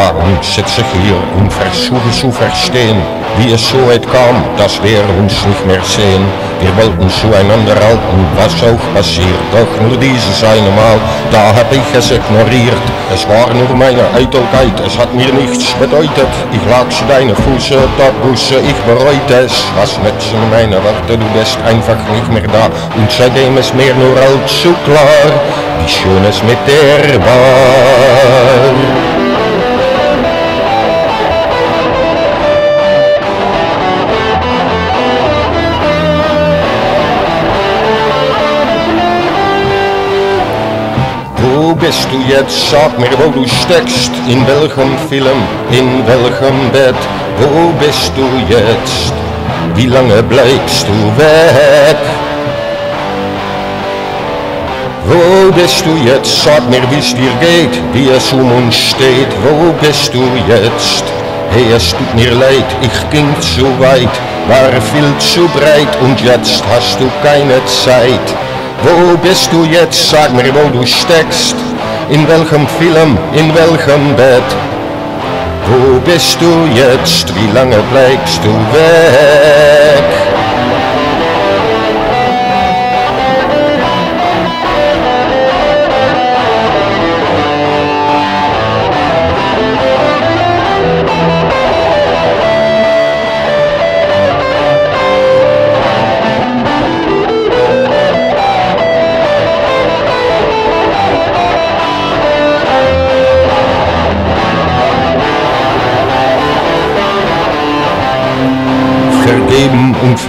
Tagen sitze hier und versuche zu verstehen, wie es so weit kam, dass wir uns nicht mehr sehen. Wir wollten zueinander halten, was auch passiert, doch nur dieses eine Mal, da hab ich es ignoriert. Es war nur meine Eitelkeit, es hat mir nichts bedeutet. Ich lag zu deine Füße, dort Busse, ich bereute es. Was nützen meine Worte, du bist einfach nicht mehr da. Und seitdem ist mir nur allzu klar, wie schön es mit dir war. Bist du jetzt? Sag mir, wo du steckst. In welchem Film, in welchem Bett? Wo bist du jetzt? Wie lange bleibst du weg? Wo bist du jetzt? Sag mir, wie's dir geht, wie es um uns steht. Wo bist du jetzt? Hey, es tut mir leid, ich ging zu weit, war viel zu breit und jetzt hast du keine Zeit. Wo bist du jetzt? Sag mir, wo du steckst. In welchem Film, in welchem Bett? Wo bist du jetzt? Wie lange bleibst du weg?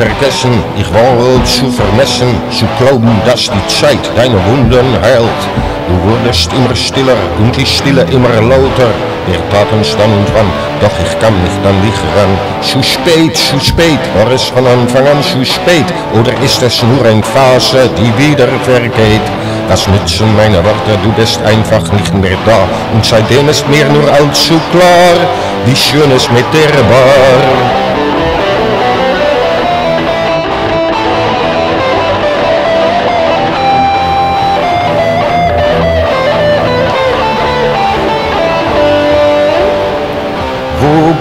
Vergessen, ich war zu vermessen, zu glauben, dass die Zeit deine Wunden heilt. Du wurdest immer stiller und die Stille immer lauter. Wir taten es dann und wann, doch ich kam nicht an dich ran. Zu spät, zu spät, war es von Anfang an zu spät? Oder ist es nur eine Phase, die wieder vergeht? Was nützen meine Worte, du bist einfach nicht mehr da. Und seitdem ist mir nur allzu klar, wie schön es mit dir war.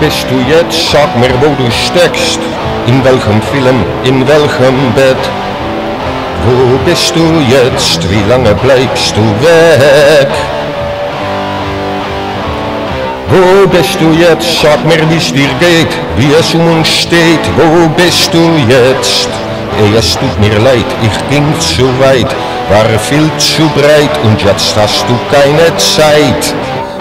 Bist du jetzt? Sag mir, wo du steckst. In welchem Film, in welchem Bett? Wo bist du jetzt? Wie lange bleibst du weg? Wo bist du jetzt? Sag mir, wie's dir geht, wie es um uns steht. Wo bist du jetzt? Ey, es tut mir leid, ich ging zu weit, war viel zu breit und jetzt hast du keine Zeit.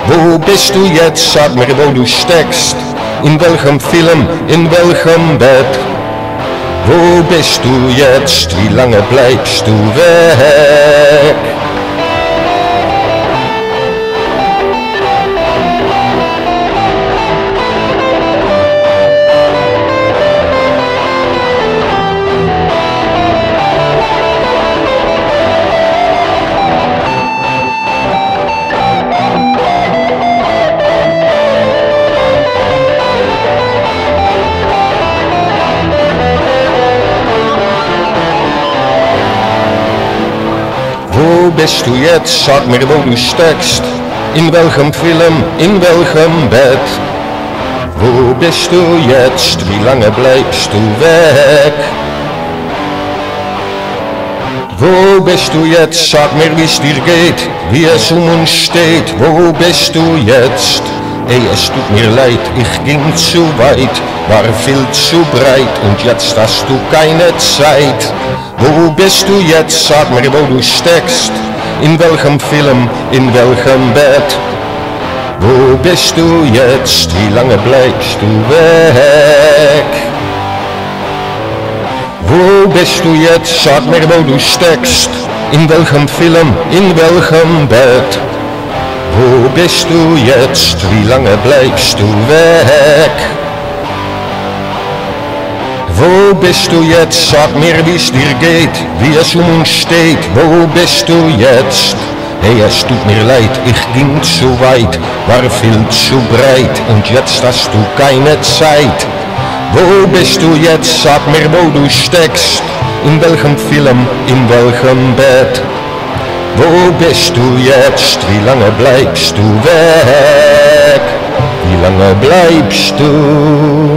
Wo bist du jetzt? Sag mir, wo du steckst. In welchem Film, in welchem Bett? Wo bist du jetzt? Wie lange bleibst du weg? Wo bist du jetzt? Sag mir, wo du steckst. In welchem Film, in welchem Bett? Wo bist du jetzt? Wie lange bleibst du weg? Wo bist du jetzt? Sag mir, wie's dir geht, wie es um uns steht. Wo bist du jetzt? Ey, es tut mir leid, ich ging zu weit, war viel zu breit und jetzt hast du keine Zeit. Wo bist du jetzt? Sag mir, wo du steckst. In welchem Film, in welchem Bett? Wo bist du jetzt? Wie lange bleibst du weg? Wo bist du jetzt? Sag mir, wo du steckst. In welchem Film, in welchem Bett? Wo bist du jetzt? Wie lange bleibst du weg? Wo bist du jetzt? Sag mir, wie's dir geht, wie es um uns steht. Wo bist du jetzt? Hey, es tut mir leid, ich ging zu weit, war viel zu breit und jetzt hast du keine Zeit. Wo bist du jetzt? Sag mir, wo du steckst. In welchem Film, in welchem Bett? Wo bist du jetzt? Wie lange bleibst du weg? Wie lange bleibst du?